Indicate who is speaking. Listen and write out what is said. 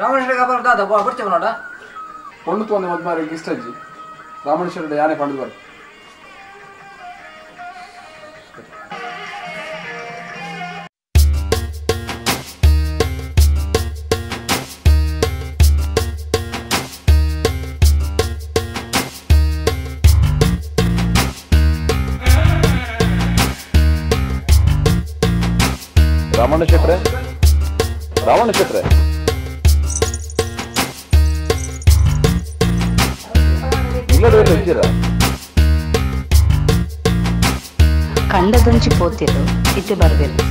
Speaker 1: ರಾಮೇಶ್ವರ ಬರ್ದ ಬರ್ತೀವಿ ನೋಡ.
Speaker 2: ಪೊಣ್ಣು ತೊಂದೆ ಮದ್ಮಾರಿ ಮಾರಿ ಗಿಷ್ಟಜ್ಜಿ ರಾಮಣೇಶ್ವರ ಯಾನೆ ಪಂಡು ಬರ್
Speaker 3: ರಾಮಣ್ಣ ಶೆಟ್ರೆ? ರಾಮಣ್ಣ ಶೆಟ್ರೆ? ಇಲ್ಲದ ಹೆಚ್ಚಿರ
Speaker 4: ಕಂಡದೊಂಚಿ ಪೋತಿರು ಇತ್ತೆ ಬರ್ಬೇಕು